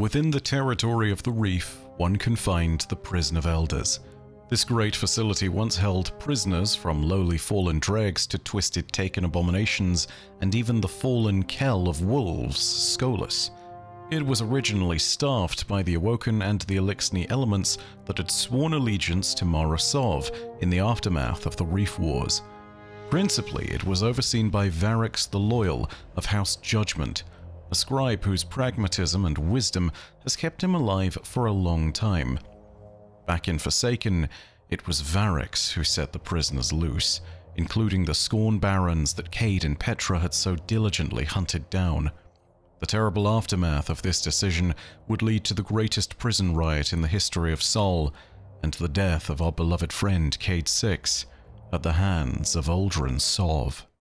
Within the territory of the reef, one can find the Prison of Elders. This great facility once held prisoners from lowly fallen dregs to twisted taken abominations and even the fallen kell of wolves, Skolas. It was originally staffed by the Awoken and the Eliksni elements that had sworn allegiance to Mara Sov in the aftermath of the Reef Wars. Principally, it was overseen by Variks the Loyal of House Judgment, a scribe whose pragmatism and wisdom has kept him alive for a long time. Back in Forsaken, it was Variks who set the prisoners loose, including the Scorn Barons that Cayde and Petra had so diligently hunted down. The terrible aftermath of this decision would lead to the greatest prison riot in the history of Sol, and the death of our beloved friend Cayde Six at the hands of Uldren Sov.